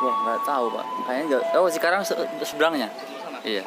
wah nggak tahu pak. Kayaknya nggak oh sekarang se seberangnya. iya.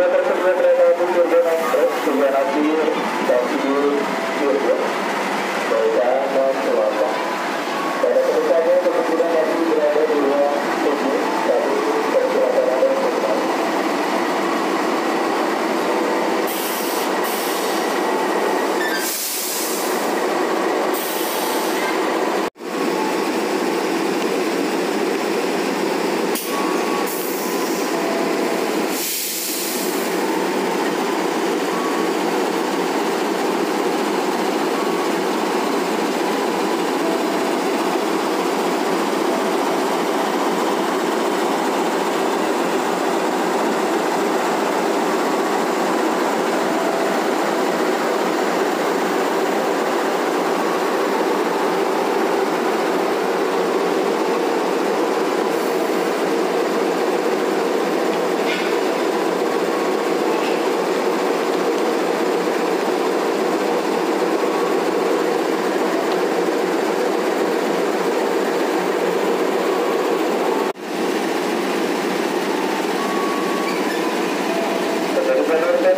Jalur tersebut kereta api stasiun Gracias.